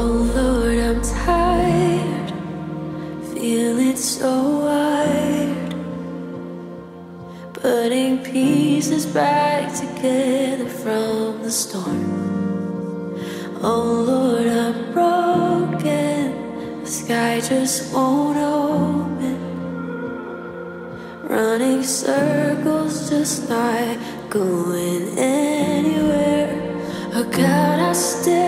Oh, just won't open, running circles just like going anywhere. Oh God, I still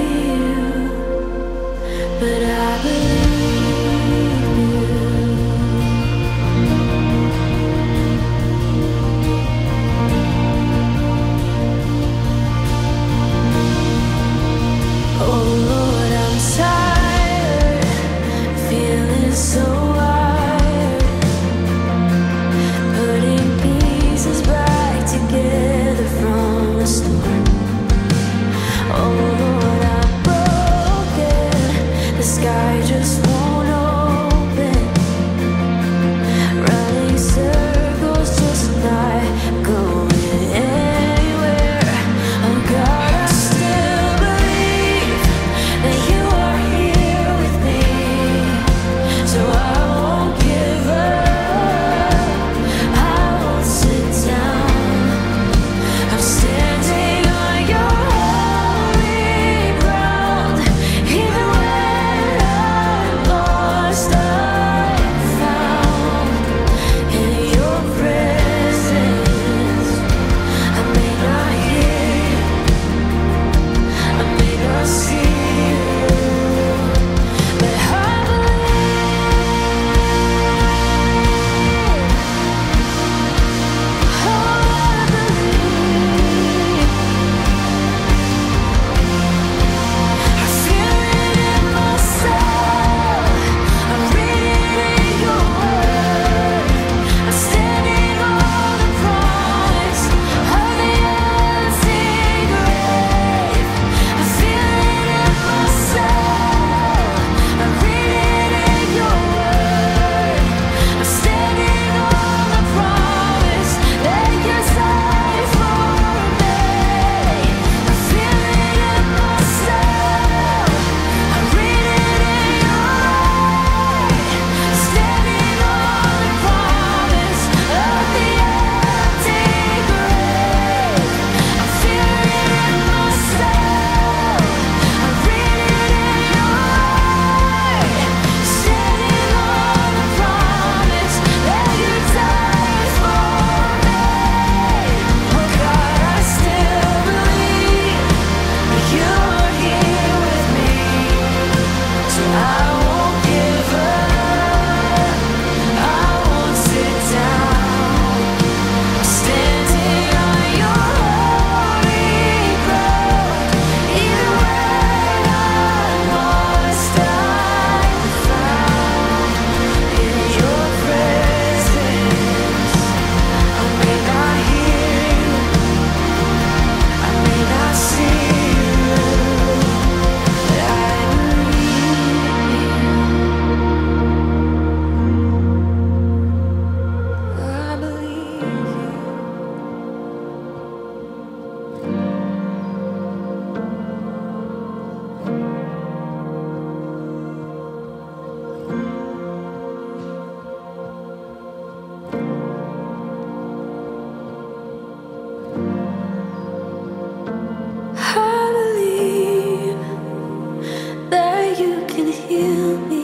You. be